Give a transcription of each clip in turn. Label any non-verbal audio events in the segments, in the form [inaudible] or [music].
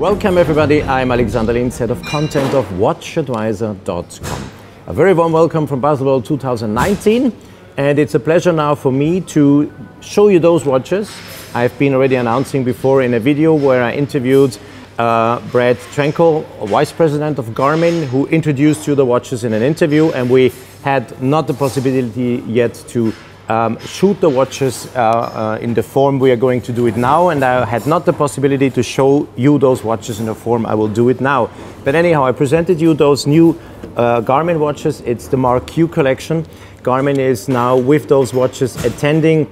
Welcome everybody, I'm Alexander Linz, head of content of WatchAdvisor.com. A very warm welcome from Baselworld 2019 and it's a pleasure now for me to show you those watches I've been already announcing before in a video where I interviewed uh, Brad Trenkle, Vice President of Garmin, who introduced you the watches in an interview and we had not the possibility yet to um, shoot the watches uh, uh, in the form we are going to do it now and I had not the possibility to show you those watches in the form I will do it now. But anyhow, I presented you those new uh, Garmin watches. It's the Mark Q collection. Garmin is now with those watches attending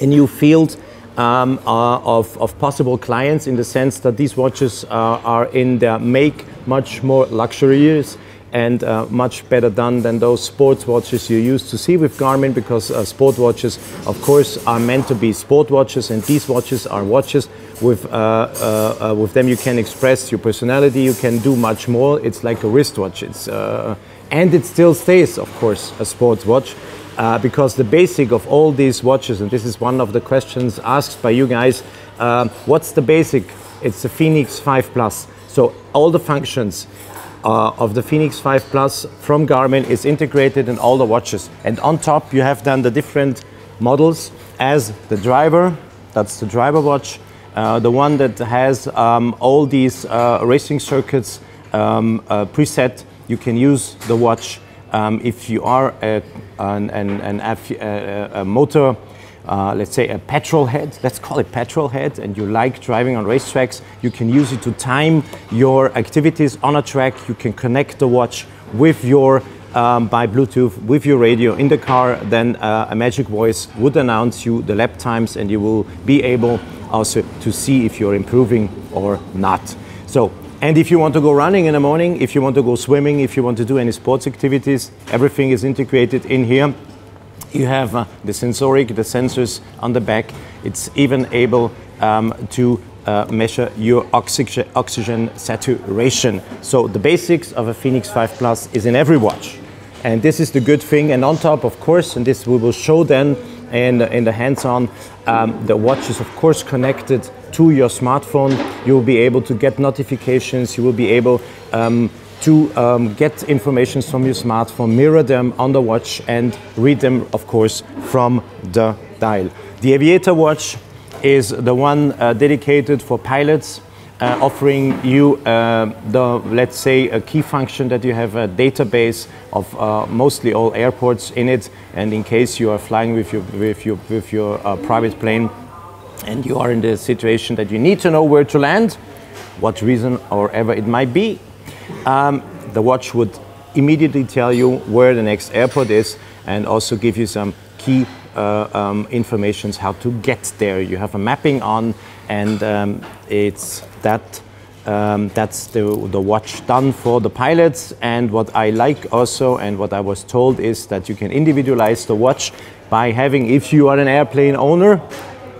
a new field um, uh, of, of, possible clients in the sense that these watches uh, are in their make much more luxurious and uh, much better done than those sports watches you used to see with Garmin because uh, sport watches, of course, are meant to be sport watches, and these watches are watches with, uh, uh, uh with them you can express your personality, you can do much more. It's like a wristwatch. It's, uh, and it still stays, of course, a sports watch. because the basic of all these watches, and this is one of the questions asked by you guys, what's the basic? It's the Fenix 5 Plus. So all the functions uh, of the Fenix 5 Plus from Garmin is integrated in all the watches. And on top you have then the different models as the driver, that's the driver watch, uh, the one that has um, all these uh, racing circuits um, uh, preset. You can use the watch um, if you are a, an, an, an a, a motor uh, let's say a petrol head, let's call it petrol head, and you like driving on racetracks, you can use it to time your activities on a track. You can connect the watch with your um, by Bluetooth with your radio in the car, then uh, a magic voice would announce you the lap times and you will be able also to see if you're improving or not. So, and if you want to go running in the morning, if you want to go swimming, if you want to do any sports activities, everything is integrated in here. You have uh, the sensoric, the sensors on the back. It's even able um, to uh, measure your oxygen, oxygen saturation. So the basics of a Fenix 5 Plus is in every watch. And this is the good thing. And on top, of course, and this we will show then in, in the hands-on, um, the watch is of course connected to your smartphone. You will be able to get notifications. You will be able um, to um, get information from your smartphone, mirror them on the watch, and read them, of course, from the dial. The Aviator watch is the one uh, dedicated for pilots, uh, offering you uh, the, let's say, a key function that you have a database of uh, mostly all airports in it, and in case you are flying with your, with your, with your uh, private plane, and you are in the situation that you need to know where to land, what reason or ever it might be, um, the watch would immediately tell you where the next airport is and also give you some key uh, um, informations how to get there. You have a mapping on and um, it's that um, that's the, the watch done for the pilots and what I like also and what I was told is that you can individualize the watch by having if you are an airplane owner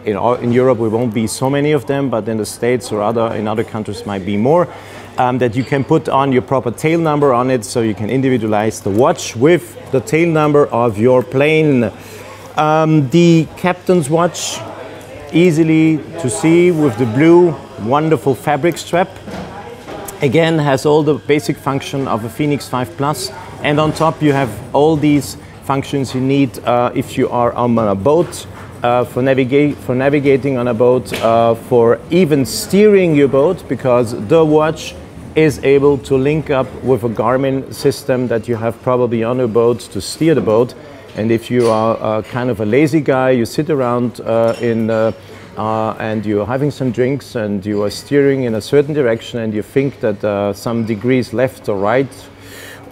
in, in Europe we won't be so many of them but in the States or other in other countries might be more um, that you can put on your proper tail number on it so you can individualize the watch with the tail number of your plane. Um, the captain's watch, easily to see with the blue wonderful fabric strap. Again, has all the basic function of a Fenix 5 Plus and on top you have all these functions you need uh, if you are on a boat, uh, for, navigate, for navigating on a boat, uh, for even steering your boat, because the watch is able to link up with a Garmin system that you have probably on your boat to steer the boat. And if you are uh, kind of a lazy guy, you sit around uh, in uh, uh, and you're having some drinks and you are steering in a certain direction and you think that some degrees left or right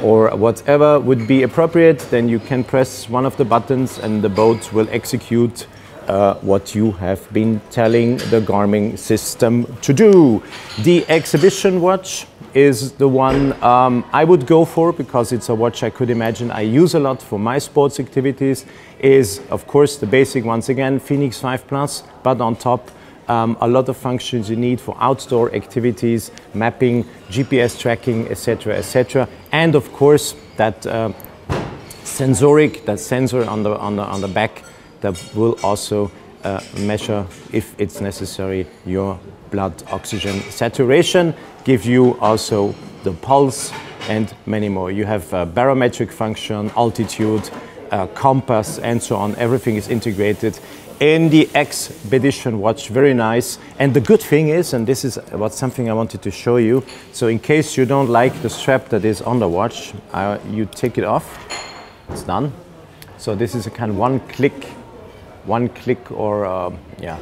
or whatever would be appropriate, then you can press one of the buttons and the boat will execute uh, what you have been telling the Garmin system to do. The exhibition watch is the one um, I would go for because it's a watch I could imagine I use a lot for my sports activities is of course the basic once again Fenix 5 Plus but on top um, a lot of functions you need for outdoor activities, mapping, GPS tracking, etc., etc., and of course that uh, sensoric, that sensor on the on the on the back that will also uh, measure, if it's necessary, your blood oxygen saturation, give you also the pulse and many more. You have a barometric function, altitude, uh, compass, and so on. Everything is integrated in the Expedition watch. Very nice. And the good thing is, and this is what something I wanted to show you. So in case you don't like the strap that is on the watch, uh, you take it off. It's done. So this is a kind of one click, one click or uh, yeah,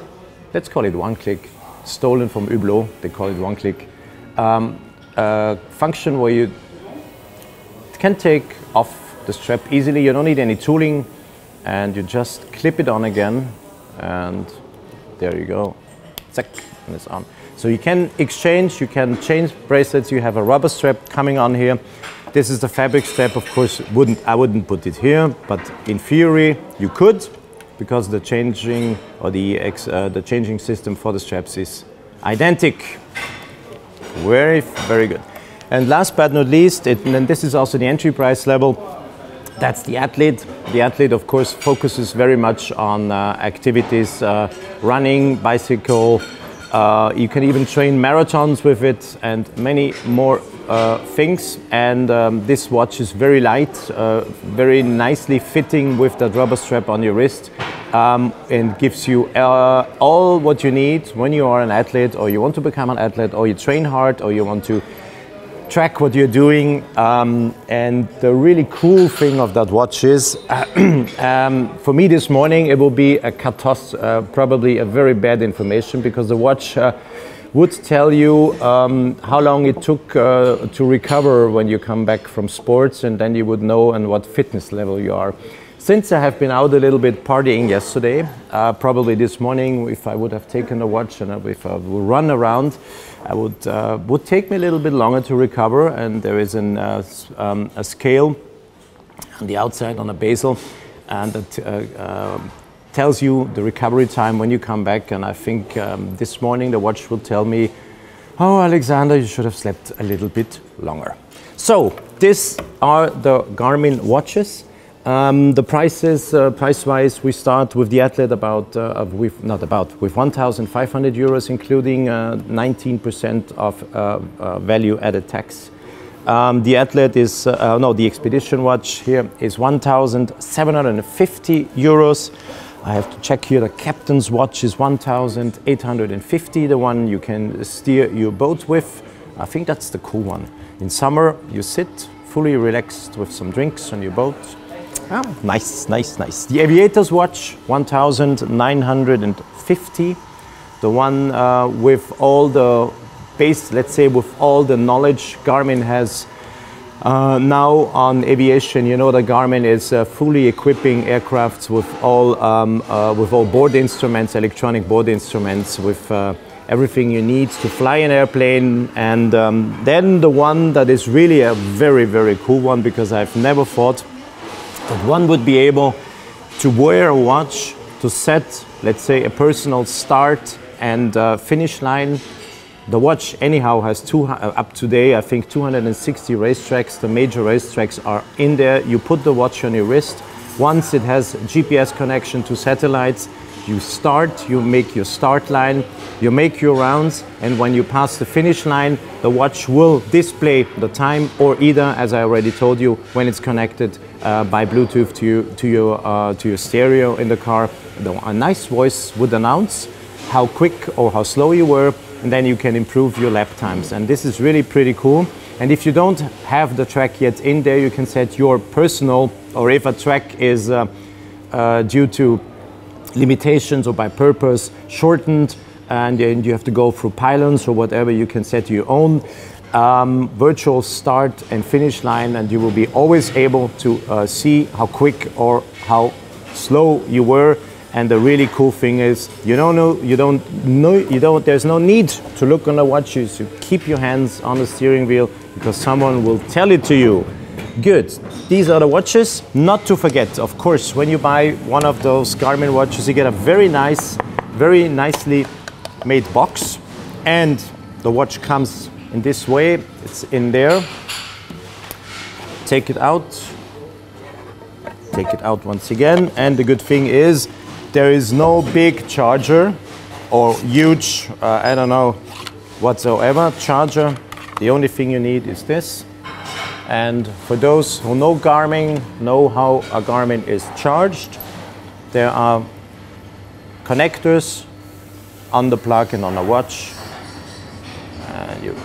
let's call it one click. Stolen from Hublot, they call it one click. Um, function where you can take off the strap easily. You don't need any tooling and you just clip it on again and there you go. Zack, and it's on. So you can exchange, you can change bracelets. You have a rubber strap coming on here. This is the fabric strap, of course, wouldn't, I wouldn't put it here, but in theory you could because the changing or the, ex, uh, the changing system for the straps is identical. Very, very good. And last but not least, it, and this is also the entry price level, that's the athlete. The athlete, of course, focuses very much on uh, activities, uh, running, bicycle. Uh, you can even train marathons with it and many more uh, things. And um, this watch is very light, uh, very nicely fitting with that rubber strap on your wrist. Um, and gives you uh, all what you need when you are an athlete or you want to become an athlete or you train hard or you want to track what you're doing. Um, and the really cool thing of that watch is, [clears throat] um, for me this morning, it will be a katos, uh, probably a very bad information because the watch uh, would tell you um, how long it took uh, to recover when you come back from sports, and then you would know and what fitness level you are. Since I have been out a little bit partying yesterday, uh, probably this morning, if I would have taken a watch and if I would run around, I would uh, would take me a little bit longer to recover. And there is an, uh, um, a scale on the outside on a bezel, and that uh, um, tells you the recovery time when you come back. And I think um, this morning the watch will tell me, "Oh, Alexander, you should have slept a little bit longer." So these are the Garmin watches. Um, the prices, uh, price-wise, we start with the athlete about, uh, with, not about, with 1,500 euros, including 19% uh, of uh, uh, value-added tax. Um, the athlete is, no, the expedition watch here is 1,750 euros. I have to check here, the captain's watch is 1,850, the one you can steer your boat with. I think that's the cool one. In summer, you sit fully relaxed with some drinks on your boat, Oh, nice, nice, nice. The Aviator's Watch, 1950. The one uh, with all the base, let's say, with all the knowledge Garmin has uh, now on aviation. You know that Garmin is uh, fully equipping aircrafts with all um, uh, with all board instruments, electronic board instruments, with uh, everything you need to fly an airplane. And um, then the one that is really a very, very cool one because I've never thought that one would be able to wear a watch to set, let's say, a personal start and uh, finish line. The watch, anyhow, has two, uh, up today, I think, 260 racetracks. The major racetracks are in there. You put the watch on your wrist. Once it has GPS connection to satellites, you start, you make your start line, you make your rounds, and when you pass the finish line, the watch will display the time, or either, as I already told you, when it's connected uh, by Bluetooth to, to, your, uh, to your stereo in the car, a nice voice would announce how quick or how slow you were, and then you can improve your lap times. And this is really pretty cool. And if you don't have the track yet in there, you can set your personal, or if a track is uh, uh due to limitations or by purpose shortened and then you have to go through pylons or whatever, you can set your own um, virtual start and finish line and you will be always able to uh, see how quick or how slow you were. And the really cool thing is you don't know, you don't know, you don't, there's no need to look on the watches. You keep your hands on the steering wheel because someone will tell it to you. Good. These are the watches. Not to forget, of course, when you buy one of those Garmin watches, you get a very nice, very nicely made box. And the watch comes in this way. It's in there. Take it out. Take it out once again. And the good thing is, there is no big charger or huge, uh, I don't know, whatsoever charger. The only thing you need is this. And for those who know Garmin, know how a Garmin is charged, there are connectors on the plug and on a watch. And you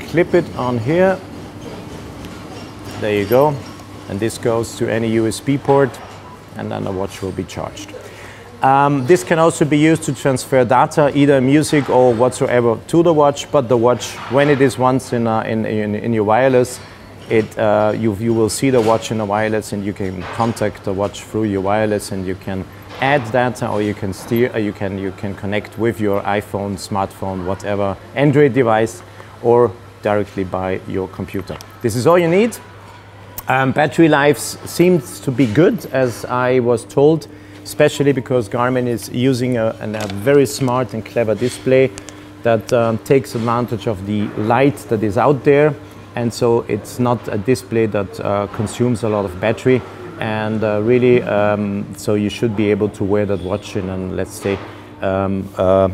clip it on here. There you go. And this goes to any USB port and then the watch will be charged. Um, this can also be used to transfer data, either music or whatsoever, to the watch. But the watch, when it is once in, uh, in, in, in, your wireless, it, uh, you, you will see the watch in the wireless and you can contact the watch through your wireless and you can add data or you can steer, uh, you, can, you can connect with your iPhone, smartphone, whatever, Android device or directly by your computer. This is all you need. Um, battery life seems to be good, as I was told especially because Garmin is using a, a very smart and clever display that um, takes advantage of the light that is out there and so it's not a display that uh, consumes a lot of battery and uh, really um, so you should be able to wear that watch in and let's say um, uh,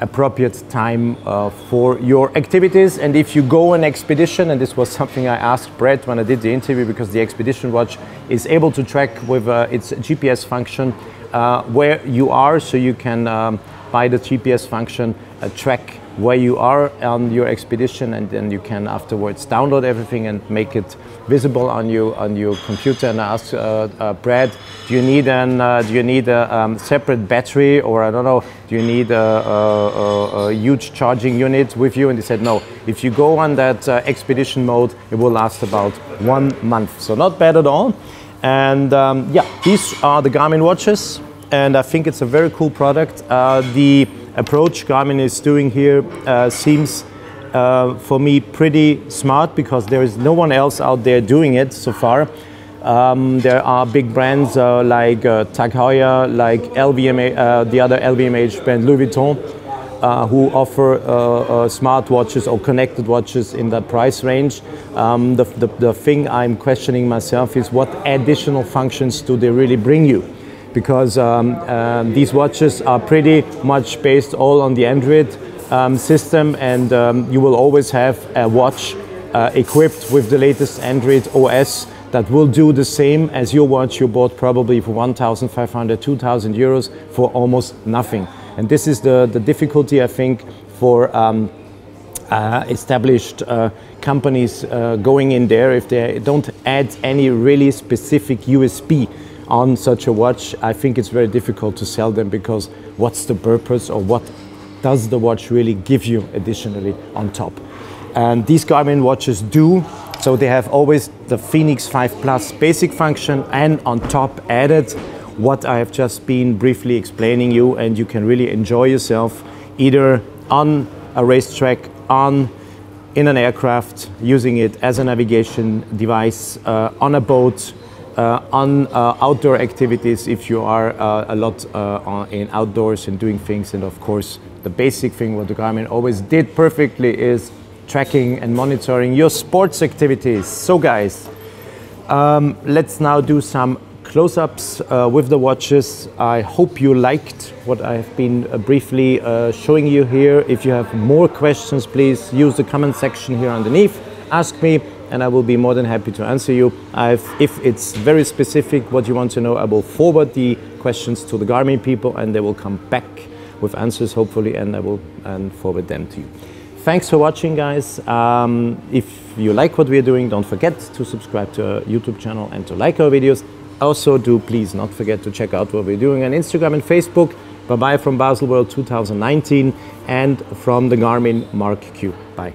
appropriate time uh, for your activities. And if you go on expedition, and this was something I asked Brett when I did the interview, because the expedition watch is able to track with uh, its GPS function uh, where you are, so you can, um, by the GPS function, track where you are on your expedition and then you can afterwards download everything and make it visible on you on your computer. And ask uh, uh, Brad do you need an uh, do you need a um, separate battery or I don't know do you need a, a, a, huge charging unit with you? And he said no. If you go on that uh, expedition mode it will last about one month. So not bad at all. And um, yeah these are the Garmin watches and I think it's a very cool product uh, the approach Garmin is doing here uh, seems uh, for me pretty smart because there is no one else out there doing it so far. Um, there are big brands uh, like uh, Tag Heuer, like LVMH, uh, the other LVMH brand Louis Vuitton, who offer smart watches or connected watches in that price range. Um, the, the, the thing I'm questioning myself is what additional functions do they really bring you? Because um, uh, these watches are pretty much based all on the Android um, system and um, you will always have a watch uh, equipped with the latest Android OS that will do the same as your watch you bought probably for 1,500, 2,000 euros for almost nothing. And this is the, the difficulty, I think, for um, uh, established uh, companies uh, going in there if they don't add any really specific USP on such a watch, I think it's very difficult to sell them because what's the purpose or what does the watch really give you additionally on top? And these Garmin watches do. So they have always the Fenix 5 Plus basic function and on top added what I have just been briefly explaining you and you can really enjoy yourself either on a racetrack, on in an aircraft, using it as a navigation device, uh, on a boat, on uh, outdoor activities if you are uh, a lot in outdoors and doing things and of course the basic thing what the Garmin always did perfectly is tracking and monitoring your sports activities. So guys, um, let's now do some close-ups uh, with the watches. I hope you liked what I have been uh, briefly uh, showing you here. If you have more questions, please use the comment section here underneath. Ask me and I will be more than happy to answer you. I've, if it's very specific what you want to know, I will forward the questions to the Garmin people and they will come back with answers hopefully and I will and forward them to you. Thanks for watching guys. Um, if you like what we're doing, don't forget to subscribe to our YouTube channel and to like our videos. Also do please not forget to check out what we're doing on Instagram and Facebook. Bye bye from Baselworld 2019 and from the Garmin Mark Q. Bye.